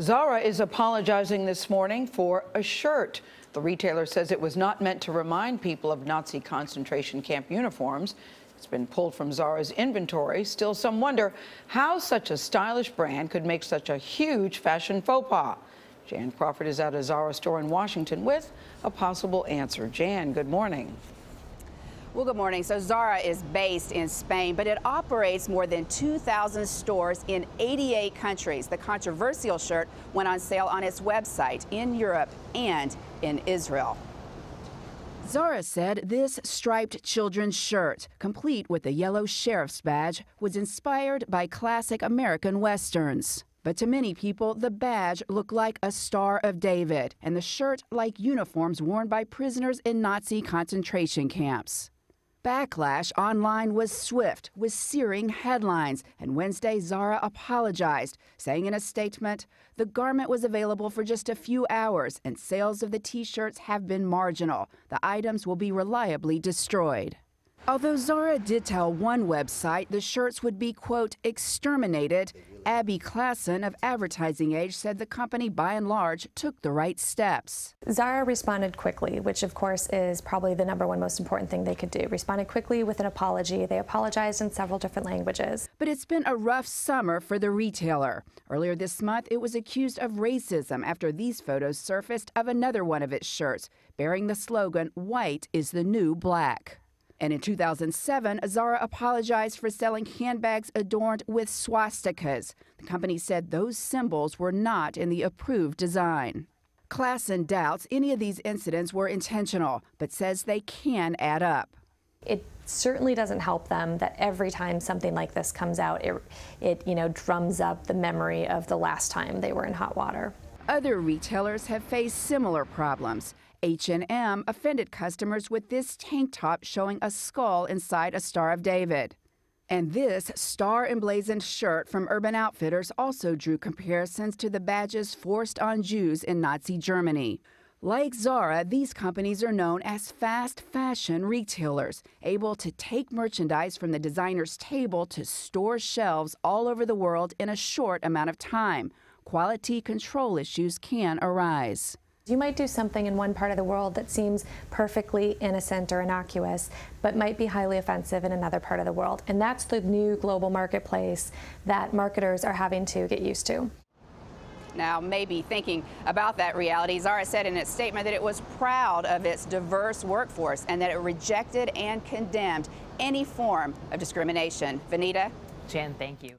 Zara is apologizing this morning for a shirt. The retailer says it was not meant to remind people of Nazi concentration camp uniforms. It's been pulled from Zara's inventory. Still, some wonder how such a stylish brand could make such a huge fashion faux pas. Jan Crawford is at a Zara store in Washington with a possible answer. Jan, good morning. Well, good morning. So Zara is based in Spain, but it operates more than 2,000 stores in 88 countries. The controversial shirt went on sale on its website in Europe and in Israel. Zara said this striped children's shirt, complete with the yellow sheriff's badge, was inspired by classic American westerns. But to many people, the badge looked like a Star of David, and the shirt like uniforms worn by prisoners in Nazi concentration camps. Backlash online was swift, with searing headlines, and Wednesday Zara apologized, saying in a statement, the garment was available for just a few hours, and sales of the t shirts have been marginal. The items will be reliably destroyed. Although Zara did tell one website the shirts would be, quote, exterminated, Abbey Klaassen of Advertising Age said the company, by and large, took the right steps. Zara responded quickly, which of course is probably the number one most important thing they could do. Responded quickly with an apology. They apologized in several different languages. But it's been a rough summer for the retailer. Earlier this month, it was accused of racism after these photos surfaced of another one of its shirts, bearing the slogan, White is the New Black. And in 2007, Zara apologized for selling handbags adorned with swastikas. The company said those symbols were not in the approved design. Klaassen doubts any of these incidents were intentional, but says they can add up. It certainly doesn't help them that every time something like this comes out, it, it you know drums up the memory of the last time they were in hot water. Other retailers have faced similar problems. H&M offended customers with this tank top showing a skull inside a Star of David. And this star emblazoned shirt from Urban Outfitters also drew comparisons to the badges forced on Jews in Nazi Germany. Like Zara, these companies are known as fast fashion retailers, able to take merchandise from the designer's table to store shelves all over the world in a short amount of time. Quality control issues can arise. You might do something in one part of the world that seems perfectly innocent or innocuous, but might be highly offensive in another part of the world. And that's the new global marketplace that marketers are having to get used to. Now, maybe thinking about that reality, Zara said in its statement that it was proud of its diverse workforce and that it rejected and condemned any form of discrimination. Vinita? Jen, thank you.